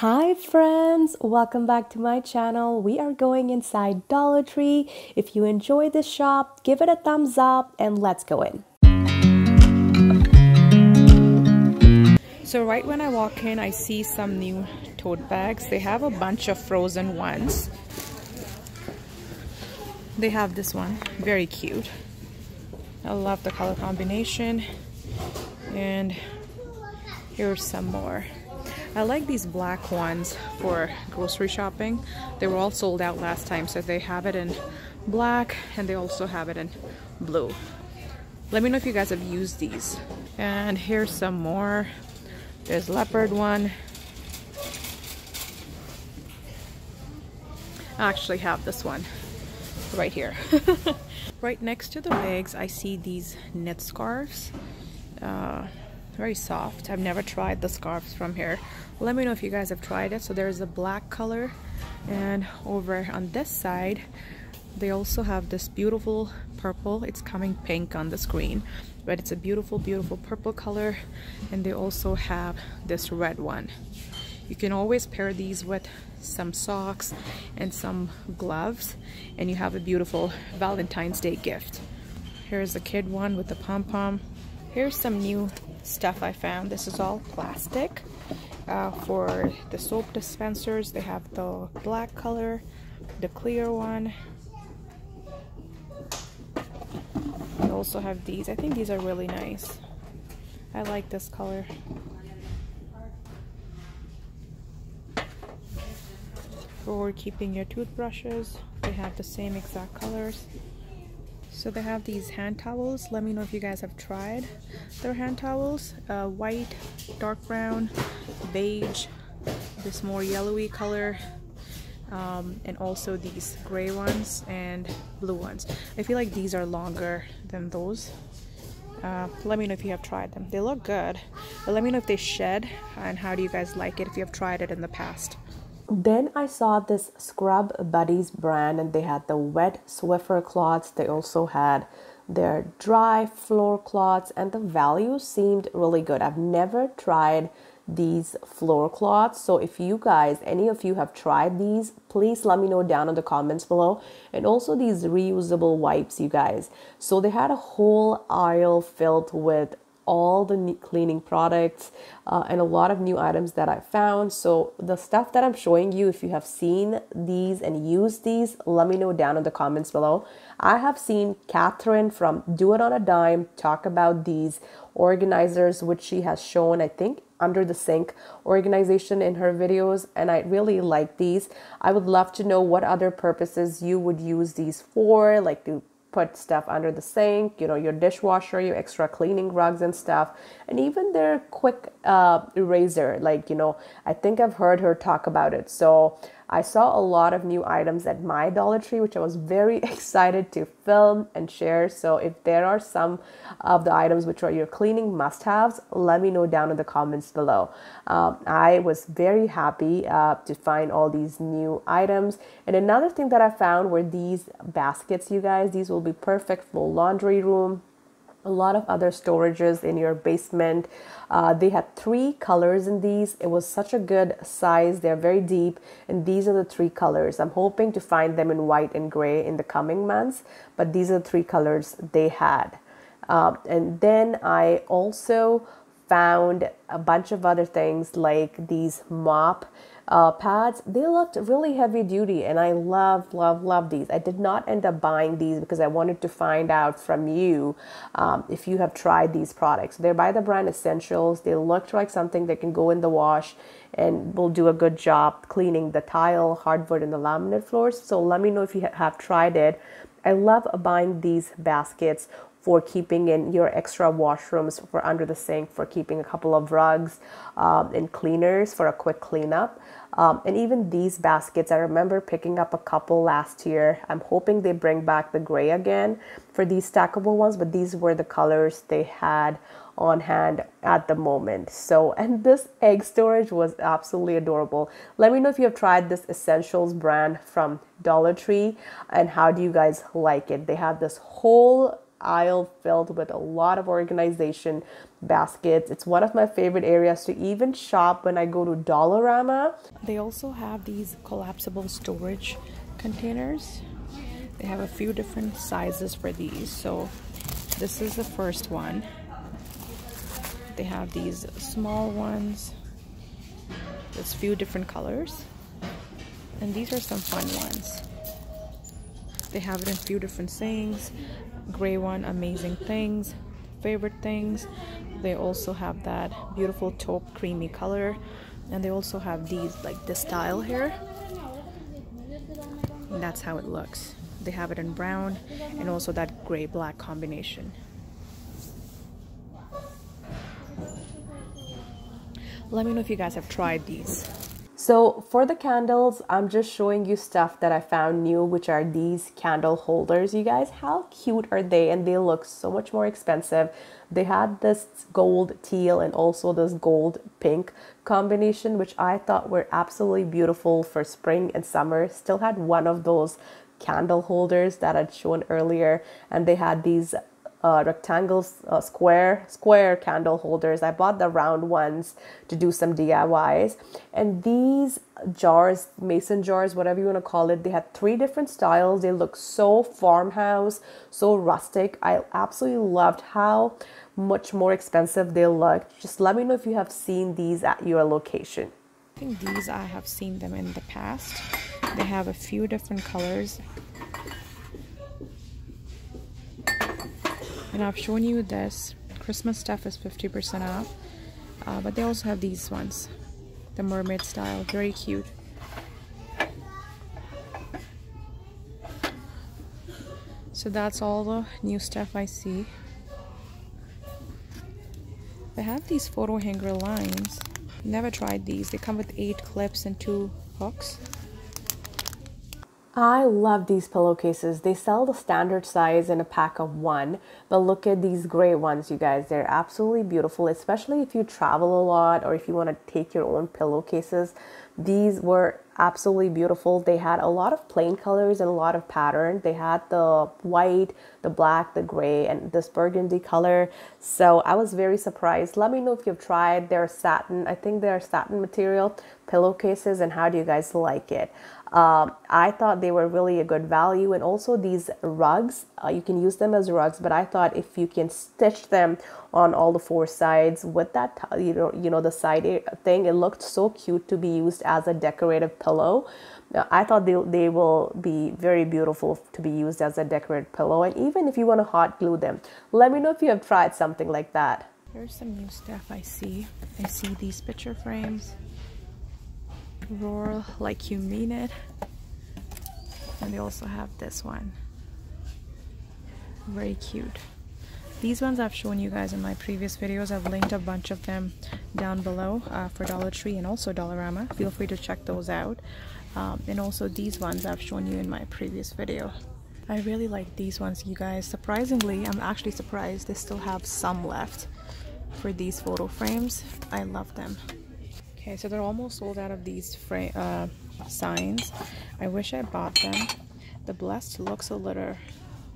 Hi friends, welcome back to my channel. We are going inside Dollar Tree. If you enjoy this shop, give it a thumbs up and let's go in. So right when I walk in, I see some new tote bags. They have a bunch of frozen ones. They have this one, very cute. I love the color combination. And here's some more. I like these black ones for grocery shopping. They were all sold out last time, so they have it in black and they also have it in blue. Let me know if you guys have used these. And here's some more. There's leopard one. I actually have this one right here. right next to the bags, I see these knit scarves. Uh, very soft. I've never tried the scarves from here. Let me know if you guys have tried it. So there's a black color and over on this side they also have this beautiful purple. It's coming pink on the screen but it's a beautiful beautiful purple color and they also have this red one. You can always pair these with some socks and some gloves and you have a beautiful Valentine's Day gift. Here's a kid one with the pom-pom. Here's some new stuff I found. This is all plastic. Uh, for the soap dispensers, they have the black color, the clear one. They also have these. I think these are really nice. I like this color. For keeping your toothbrushes, they have the same exact colors. So they have these hand towels. Let me know if you guys have tried their hand towels. Uh, white, dark brown, beige, this more yellowy color, um, and also these gray ones and blue ones. I feel like these are longer than those. Uh, let me know if you have tried them. They look good, but let me know if they shed and how do you guys like it if you have tried it in the past. Then I saw this Scrub Buddies brand and they had the wet Swiffer cloths. They also had their dry floor cloths and the value seemed really good. I've never tried these floor cloths. So if you guys, any of you have tried these, please let me know down in the comments below. And also these reusable wipes, you guys. So they had a whole aisle filled with all the cleaning products uh, and a lot of new items that I found. So the stuff that I'm showing you, if you have seen these and used these, let me know down in the comments below. I have seen Catherine from Do It on a Dime talk about these organizers, which she has shown, I think, under the sink organization in her videos and I really like these. I would love to know what other purposes you would use these for, like to put stuff under the sink, you know, your dishwasher, your extra cleaning rugs and stuff, and even their quick uh, eraser. Like, you know, I think I've heard her talk about it. So I saw a lot of new items at my Dollar Tree, which I was very excited to film and share. So if there are some of the items which are your cleaning must-haves, let me know down in the comments below. Um, I was very happy uh, to find all these new items. And another thing that I found were these baskets, you guys. These will be perfect for laundry room a lot of other storages in your basement. Uh, they had three colors in these. It was such a good size. They're very deep, and these are the three colors. I'm hoping to find them in white and gray in the coming months, but these are the three colors they had. Um, and then I also found a bunch of other things like these mop uh, pads. They looked really heavy duty, and I love, love, love these. I did not end up buying these because I wanted to find out from you um, if you have tried these products. They're by the brand Essentials. They looked like something that can go in the wash and will do a good job cleaning the tile, hardwood, and the laminate floors. So let me know if you have tried it. I love buying these baskets for keeping in your extra washrooms for under the sink, for keeping a couple of rugs um, and cleaners for a quick cleanup. Um, and even these baskets, I remember picking up a couple last year. I'm hoping they bring back the gray again for these stackable ones, but these were the colors they had on hand at the moment. So, and this egg storage was absolutely adorable. Let me know if you have tried this Essentials brand from Dollar Tree and how do you guys like it? They have this whole aisle filled with a lot of organization. baskets. It's one of my favorite areas to even shop when I go to Dollarama. They also have these collapsible storage containers. They have a few different sizes for these. So this is the first one. They have these small ones. There's a few different colors. And these are some fun ones. They have it in a few different sayings. Gray one, amazing things, favorite things. They also have that beautiful taupe creamy color. And they also have these like the style here. And that's how it looks. They have it in brown and also that gray black combination. Let me know if you guys have tried these. So for the candles, I'm just showing you stuff that I found new, which are these candle holders, you guys. How cute are they? And they look so much more expensive. They had this gold teal and also this gold pink combination, which I thought were absolutely beautiful for spring and summer. Still had one of those candle holders that I'd shown earlier, and they had these uh, uh, square square candle holders. I bought the round ones to do some DIYs. And these jars, mason jars, whatever you want to call it, they had three different styles. They look so farmhouse, so rustic. I absolutely loved how much more expensive they look. Just let me know if you have seen these at your location. I think these I have seen them in the past. They have a few different colors and I've shown you this. Christmas stuff is 50% off. Uh, but they also have these ones. The mermaid style. Very cute. So that's all the new stuff I see. They have these photo hanger lines. Never tried these. They come with eight clips and two hooks I love these pillowcases. They sell the standard size in a pack of one, but look at these gray ones, you guys. They're absolutely beautiful, especially if you travel a lot or if you want to take your own pillowcases. These were absolutely beautiful. They had a lot of plain colors and a lot of pattern. They had the white, the black, the gray, and this burgundy color. So I was very surprised. Let me know if you've tried their satin. I think they're satin material pillowcases and how do you guys like it? Um, I thought they were really a good value, and also these rugs, uh, you can use them as rugs. But I thought if you can stitch them on all the four sides with that, you know, you know the side thing, it looked so cute to be used as a decorative pillow. I thought they, they will be very beautiful to be used as a decorative pillow. And even if you want to hot glue them, let me know if you have tried something like that. Here's some new stuff I see. I see these picture frames roar like you mean it and they also have this one very cute these ones I've shown you guys in my previous videos. I've linked a bunch of them down below uh, for Dollar Tree and also Dollarama. Feel free to check those out. Um, and also these ones I've shown you in my previous video. I really like these ones you guys. Surprisingly I'm actually surprised they still have some left for these photo frames. I love them. Okay, so they're almost sold out of these uh, signs. I wish I bought them. The Blessed looks a little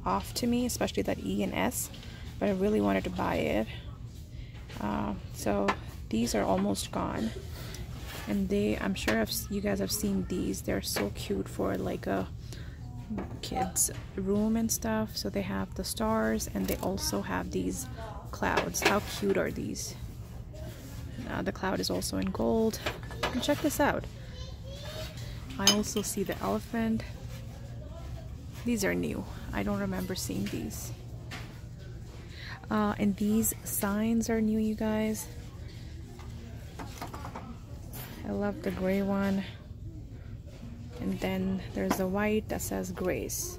off to me, especially that E and S, but I really wanted to buy it. Uh, so these are almost gone. And they, I'm sure if you guys have seen these. They're so cute for like a kids room and stuff. So they have the stars and they also have these clouds. How cute are these? Uh, the cloud is also in gold. And check this out. I also see the elephant. These are new. I don't remember seeing these. Uh, and these signs are new, you guys. I love the gray one. And then there's the white that says Grace.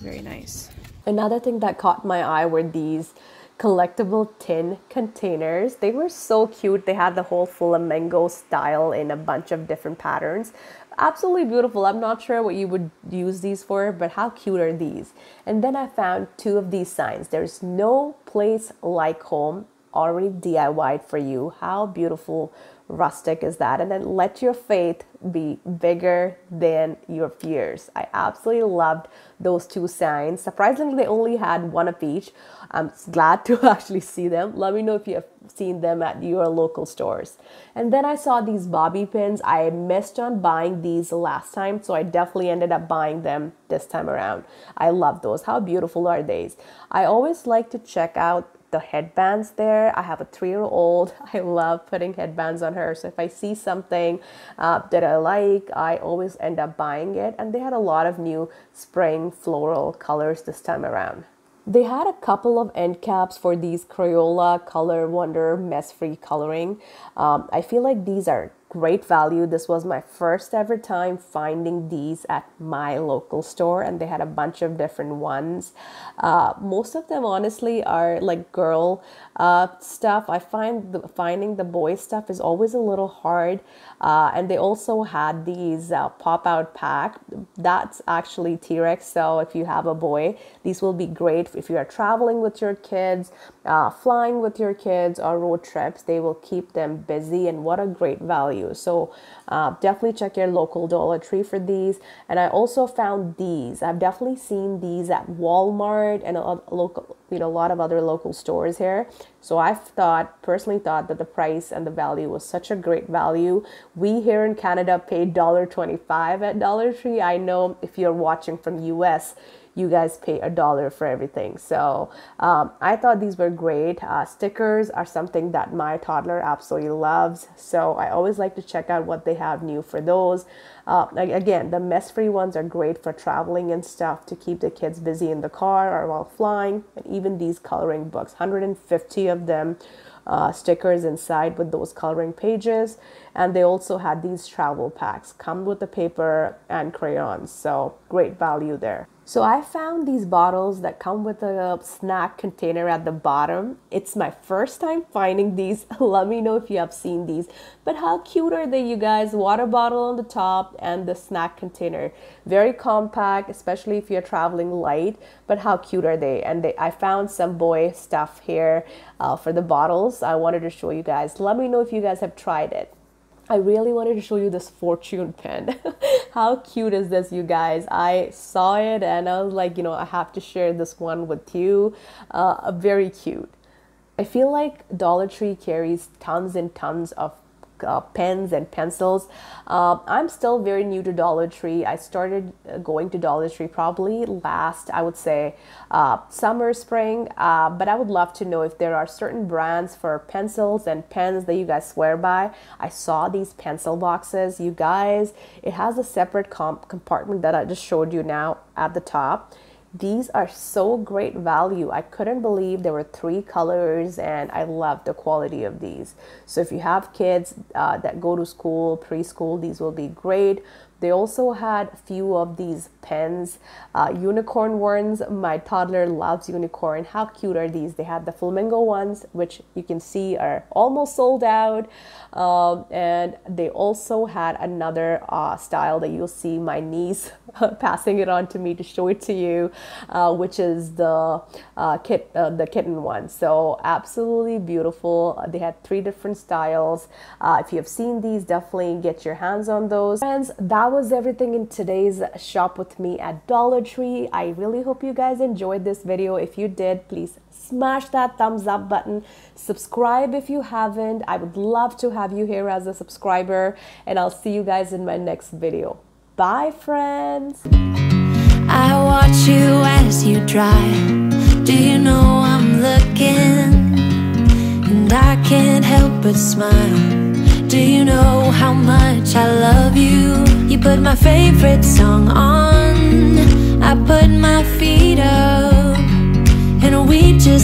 Very nice. Another thing that caught my eye were these collectible tin containers. They were so cute. They had the whole flamingo style in a bunch of different patterns. Absolutely beautiful. I'm not sure what you would use these for, but how cute are these? And then I found two of these signs. There's no place like home already DIYed for you. How beautiful rustic is that? And then let your faith be bigger than your fears. I absolutely loved those two signs. Surprisingly, they only had one of each. I'm glad to actually see them. Let me know if you have seen them at your local stores. And then I saw these bobby pins. I missed on buying these last time, so I definitely ended up buying them this time around. I love those. How beautiful are these? I always like to check out the headbands there. I have a three year old. I love putting headbands on her. So if I see something uh, that I like, I always end up buying it. And they had a lot of new spring floral colors this time around. They had a couple of end caps for these Crayola Color Wonder mess free coloring. Um, I feel like these are great value. This was my first ever time finding these at my local store, and they had a bunch of different ones. Uh, most of them, honestly, are like girl uh, stuff. I find the, finding the boy stuff is always a little hard. Uh, and they also had these uh, pop out pack. That's actually T-Rex. So if you have a boy, these will be great if you are traveling with your kids, uh, flying with your kids, or road trips. They will keep them busy, and what a great value. So uh, definitely check your local Dollar Tree for these. And I also found these. I've definitely seen these at Walmart and a local, you know, a lot of other local stores here. So I've thought, personally thought that the price and the value was such a great value. We here in Canada paid $1.25 at Dollar Tree. I know if you're watching from US, you guys pay a dollar for everything. So um, I thought these were great. Uh, stickers are something that my toddler absolutely loves. So I always like to check out what they have new for those. Uh, again, the mess free ones are great for traveling and stuff to keep the kids busy in the car or while flying. And even these coloring books, 150 of them. Uh, stickers inside with those coloring pages and they also had these travel packs come with the paper and crayons so great value there so I found these bottles that come with a snack container at the bottom. It's my first time finding these. Let me know if you have seen these. But how cute are they, you guys? Water bottle on the top and the snack container. Very compact, especially if you're traveling light. But how cute are they? And they, I found some boy stuff here uh, for the bottles. I wanted to show you guys. Let me know if you guys have tried it. I really wanted to show you this fortune pen. How cute is this, you guys? I saw it and I was like, you know, I have to share this one with you. Uh, very cute. I feel like Dollar Tree carries tons and tons of uh, pens and pencils. Uh, I'm still very new to Dollar Tree. I started uh, going to Dollar Tree probably last, I would say, uh, summer, spring. Uh, but I would love to know if there are certain brands for pencils and pens that you guys swear by. I saw these pencil boxes. You guys, it has a separate comp compartment that I just showed you now at the top these are so great value. I couldn't believe there were three colors and I love the quality of these. So if you have kids uh, that go to school, preschool, these will be great. They also had a few of these pens, uh, unicorn ones. My toddler loves unicorn. How cute are these? They had the flamingo ones, which you can see are almost sold out. Um, and they also had another uh, style that you'll see my niece passing it on to me to show it to you, uh, which is the uh, kit, uh, the kitten one. So absolutely beautiful. They had three different styles. Uh, if you have seen these, definitely get your hands on those. Friends, that was everything in today's shop with me at Dollar Tree. I really hope you guys enjoyed this video. If you did, please smash that thumbs up button. Subscribe if you haven't. I would love to have you here as a subscriber and I'll see you guys in my next video. Bye friends. I watch you as you drive. Do you know I'm looking? And I can't help but smile. Do you know how much I love you? You put my favorite song on I put my feet up And we just